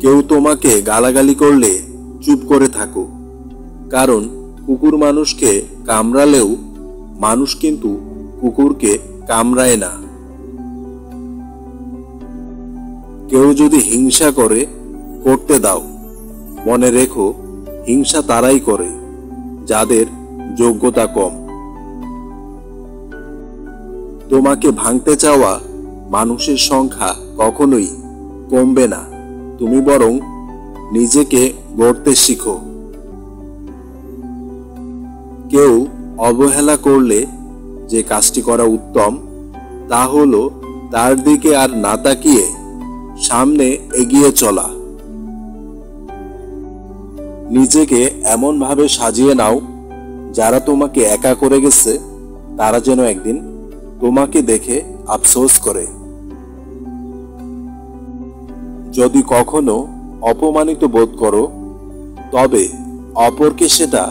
কেউ তোমাকে গালাগালি করলে চুপ করে থাকো। কারণ কুকুর মানুষকে কামড়ালেও মানুষ কিন্তু কুকুরকে কামড়ায় না। কেউ যদি হিংসা করে, করতে দাও। মনে রেখো, হিংসা তারাই করে, যাদের যোগ্যতা কম। তোমাকে ভাঙতে চাওয়া মানুষের সংখ্যা কখনোই কমবে না। তুমি বরং নিজেকে গড়তে শিখো। কেউ অবহেলা করলে যে কাজটি করা উত্তম, তা হলো তার দিকে আর না তাকিয়ে সামনে এগিয়ে চলা। নিজেকে এমনভাবে সাজিয়ে নাও, যারা তোমাকে একা করে গেছে, তারা যেন একদিন তোমাকে দেখে আফসোস করে। যদি কখনো অপমানিত বোধ করো, তবে অপরকে সেটা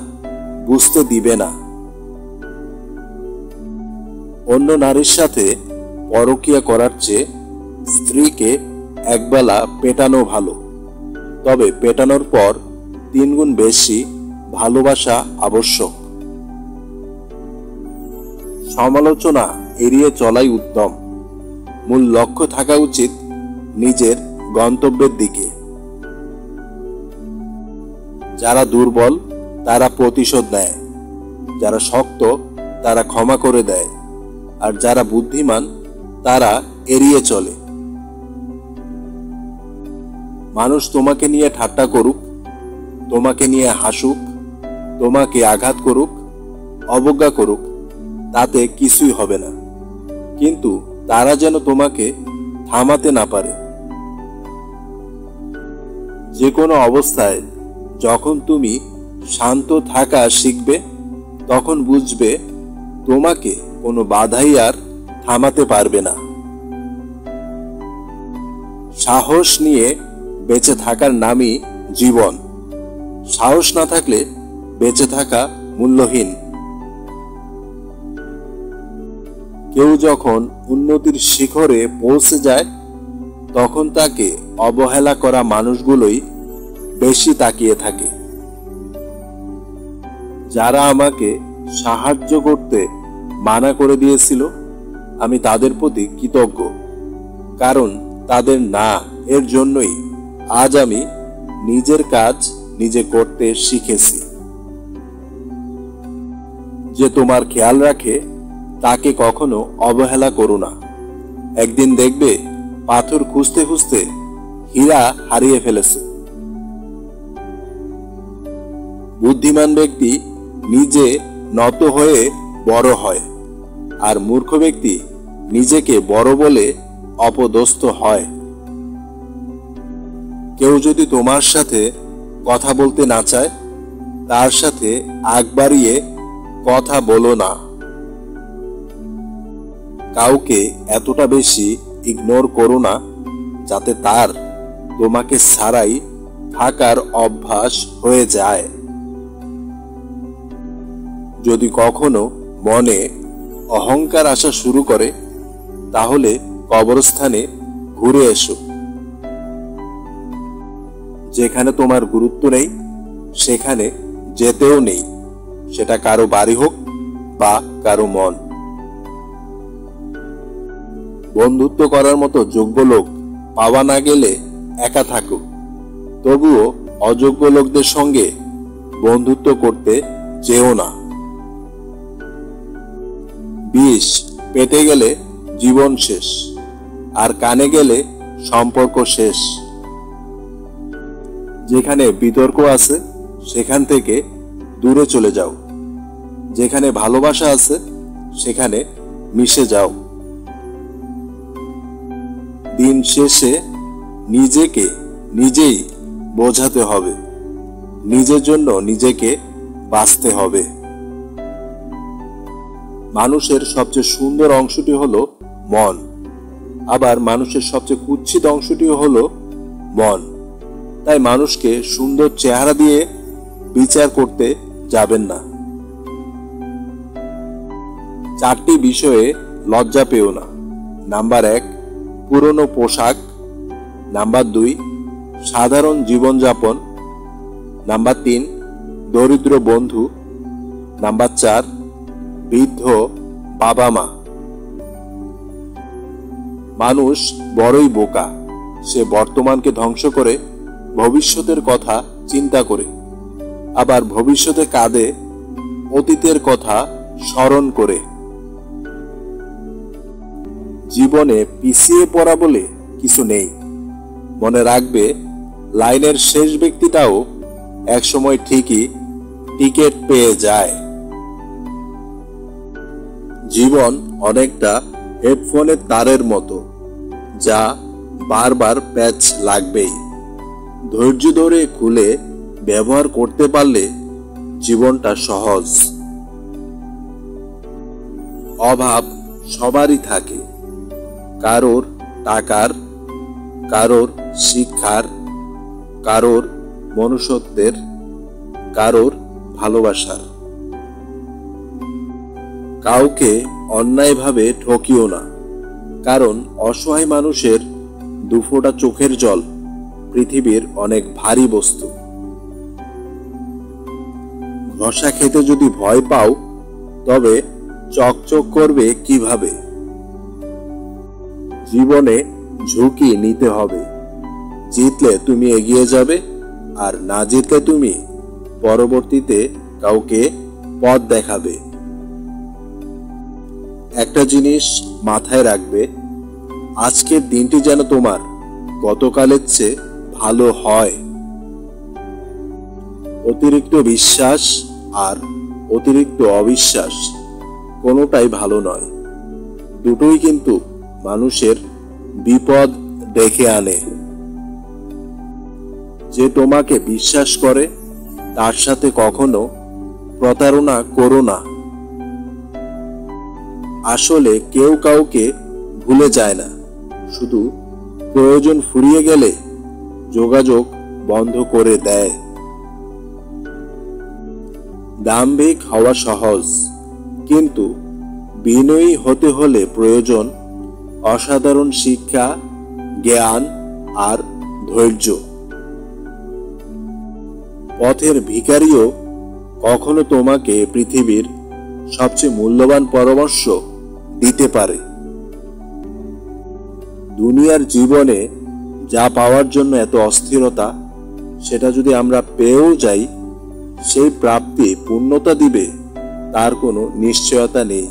বুঝতে দিবে না। অন্য নারীর সাথে পরকিয়া করার চেয়ে স্ত্রীকে একবেলা পেটানো ভালো। তবে পেটানোর পর তিনগুণ বেশি ভালোবাসা আবশ্যক। সমালোচনা এড়িয়ে চলাই উত্তম। মূল লক্ষ্য থাকা উচিত নিজের গন্তব্যের দিকে। যারা দুর্বল, তারা প্রতিশোধ নেয়। যারা শক্ত, তারা ক্ষমা করে দেয়। আর যারা বুদ্ধিমান, তারা এড়িয়ে চলে। মানুষ তোমাকে নিয়ে ঠাট্টা করুক, তোমাকে নিয়ে হাসুক, তোমাকে আঘাত করুক, অবজ্ঞা করুক, তাতে কিছুই হবে না। কিন্তু তারা যেন তোমাকে থামাতে না পারে। যে কোনো অবস্থায় যখন তুমি শান্ত থাকা শিখবে, তখন বুঝবে তোমাকে কোনো বাধাই আর থামাতে পারবে না। সাহস নিয়ে বেঁচে থাকার নামই জীবন। সাহস না থাকলে বেঁচে থাকা মূল্যহীন। কেউ যখন উন্নতির শিখরে পৌঁছে যায়, তখন তাকে অবহেলা করা মানুষগুলোই বেশি তাকিয়ে থাকে। যারা আমাকে সাহায্য করতে মানা করে দিয়েছিল, আমি তাদের প্রতি কৃতজ্ঞ। কারণ তাদের না, এর জন্যই আজ আমি নিজের কাজ নিজে করতে শিখেছি। যে তোমার খেয়াল রাখে, তাকে কখনো অবহেলা করো না। একদিন দেখবে পাথর খুঁজতে খুঁজতে হীরা হারিয়ে ফেলেছে। বুদ্ধিমান ব্যক্তি নিজে নত হয়ে বড় হয় আর মূর্খ ব্যক্তি নিজেকে বড় বলে অপদস্থ হয়। কেউ যদি তোমার সাথে কথা বলতে না চায়, তার সাথে আগ বাড়িয়ে কথা বলো না। কাউকে এতটা বেশি ইগনোর করো না, যাতে তার তোমাকে ছাড়াই থাকার অভ্যাস হয়ে যায়। যদি কখনো মনে অহংকার আসা শুরু করে, তাহলে কবরস্থানে ঘুরে এসো। যেখানে তোমার গুরুত্ব নেই, সেখানে যেতেও নেই। সেটা কারও বাড়ি হোক বা কারও মন। বন্ধুত্ব করার মতো যোগ্য লোক পাওয়া না গেলে একা থাকো তবুও অযোগ্য লোকদের সঙ্গে বন্ধুত্ব করতে যেও না। বিষ পেটে গেলে জীবন শেষ, আর কানে গেলে সম্পর্ক শেষ। যেখানে বিতর্ক আছে, সেখান থেকে দূরে চলে যাও। যেখানে ভালোবাসা আছে, সেখানে মিশে যাও। দিন শেষে নিজেকে নিজেই বোঝাতে হবে। নিজের জন্য নিজেকে বাঁচতে হবে। মানুষের সবচেয়ে সুন্দর অংশটি হলো মন। আবার মানুষের সবচেয়ে কুচ্ছিত অংশটি হলো মন। তাই মানুষকে সুন্দর চেহারা দিয়ে বিচার করতে যাবেন না। চারটি বিষয়ে লজ্জা পেও না। নাম্বার এক, পুরনো পোশাক নাম্বার দুই, সাধারণ জীবনযাপন। নাম্বার তিন, দরিদ্র বন্ধু। নাম্বার চার, বৃদ্ধ বাবা মা। মানুষ বড়ই বোকা। সে বর্তমানকে ধ্বংস করে ভবিষ্যতের কথা চিন্তা করে। আবার ভবিষ্যতে কাঁদে অতীতের কথা স্মরণ করে। জীবনে পিছিয়ে পড়া বলে কিছু নেই। মনে রাখবে, লাইনের শেষ ব্যক্তিটাও একসময় ঠিকই টিকিট পেয়ে যায়। জীবন অনেকটা হেডফোনের তারের মতো, যা বারবার প্যাচ লাগবেই। ধৈর্য ধরে খুলে ব্যবহার করতে পারলে জীবনটা সহজ। অভাব সবারই থাকে, কারোর টাকার কারোর শিক্ষার, কারোর মনুষ্যত্বের, কারোর ভালোবাসার। কাউকে অন্যায়ভাবে ঠকিও না, কারণ অসহায় মানুষের দুফোটা চোখের জল পৃথিবীর অনেক ভারী বস্তু। ঘষা খেতে যদি ভয় পাও, তবে চকচক করবে কীভাবে? জীবনে ঝুঁকি নিতে হবে। জিতলে তুমি এগিয়ে যাবে আর না জিতলে তুমি পরবর্তীতে কাউকে পথ দেখাবে। একটা জিনিস মাথায় রাখবে, আজকের দিনটি যেন তোমার গতকালের চেয়ে ভালো হয়। অতিরিক্ত বিশ্বাস আর অতিরিক্ত অবিশ্বাস কোনোটাই ভালো নয়। দুটোই কিন্তু মানুষের বিপদ ডেকে আনে। যে তোমাকে বিশ্বাস করে, তার সাথে কখনো প্রতারণা করো না। আসলে কেউ কাউকে ভুলে যায় না। শুধু প্রয়োজন ফুরিয়ে গেলে যোগাযোগ বন্ধ করে দেয়। দাম্ভিক হওয়া সহজ, কিন্তু বিনয়ী হতে হলে প্রয়োজন অসাধারণ শিক্ষা, জ্ঞান আর ধৈর্য। পথের ভিকারিও কখনো তোমাকে পৃথিবীর সবচেয়ে মূল্যবান পরামর্শ দিতে পারে। দুনিয়ার জীবনে যা পাওয়ার জন্য এত অস্থিরতা, সেটা যদি আমরা পেয়েও যাই, সেই প্রাপ্তি পূর্ণতা দিবে, তার কোনো নিশ্চয়তা নেই।